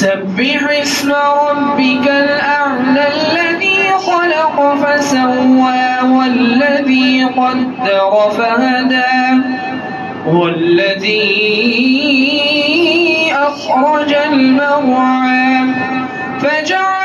سبح اسم ربك الأعلى الذي خلق فسوى والذي قدر فهدى والذي أخرج المرعى فجعله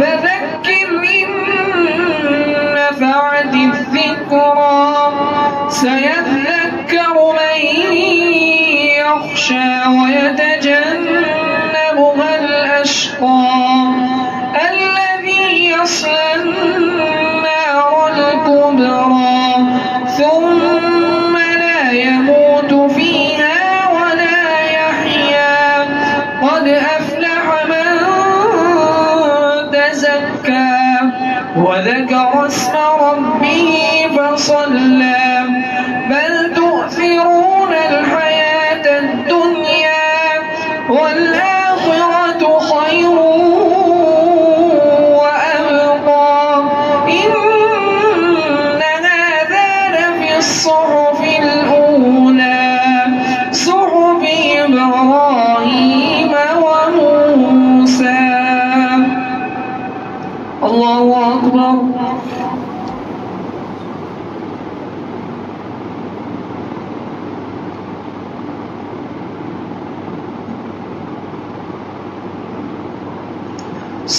فذكر إن نفعت الذكرى. سيذكر من يخشى ويتجنبها الأشقى. الذي يصلى النار الكبرى. ثم وذكر اسم ربه فصلى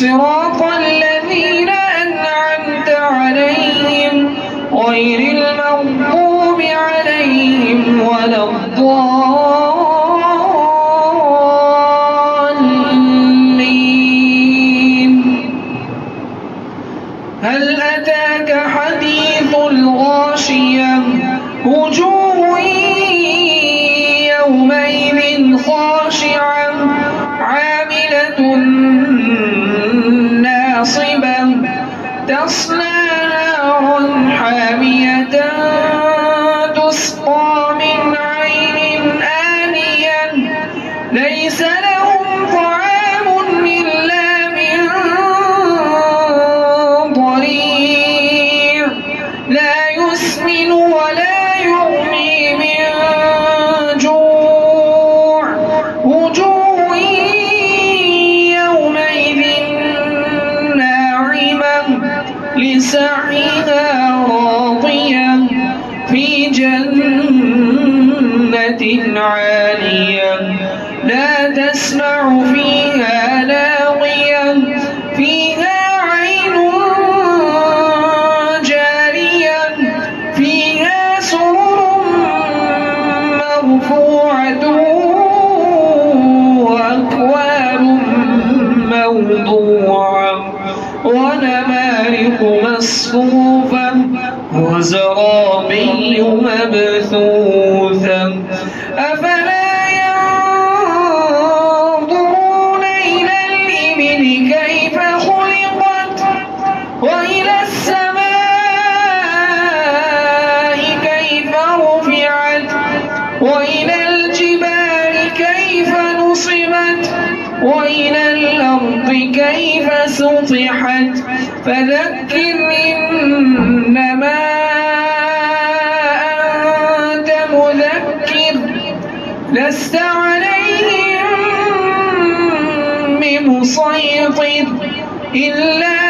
صراط الذين أنعمت عليهم غير المغضوب عليهم ولا الضالين. هل أتاك حديث الغاشية؟ وجوه يومئذ خاشعة. ناصبة تصلى نارا حامية تسقى من عين آنية. ليس لهم طعام إلا من ضريع. لا يسمن ولا يغني من جنة عالية لا تسمع فيها لاغية كيف نصبت؟ وإلى الأرض كيف سطحت؟ فذكر إنما أنت مذكر. لست عليهم بمسيطر إلا